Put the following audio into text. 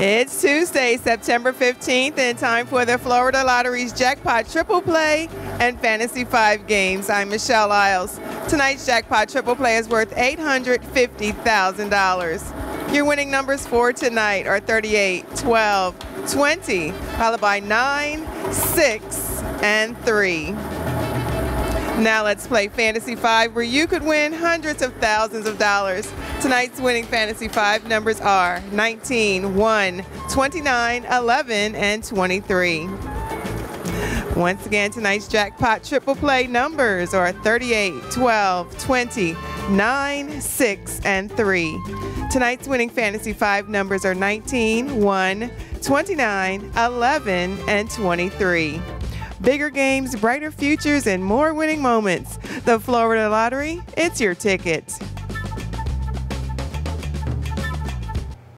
It's Tuesday, September 15th, and time for the Florida Lottery's Jackpot Triple Play and Fantasy 5 games. I'm Michelle Isles. Tonight's Jackpot Triple Play is worth $850,000. Your winning numbers for tonight are 38, 12, 20, followed by 9, 6, and 3. Now let's play Fantasy 5 where you could win hundreds of thousands of dollars. Tonight's winning Fantasy 5 numbers are 19, 1, 29, 11, and 23. Once again, tonight's jackpot triple play numbers are 38, 12, 20, 9, 6, and 3. Tonight's winning Fantasy 5 numbers are 19, 1, 29, 11, and 23. Bigger games, brighter futures, and more winning moments. The Florida Lottery, it's your ticket.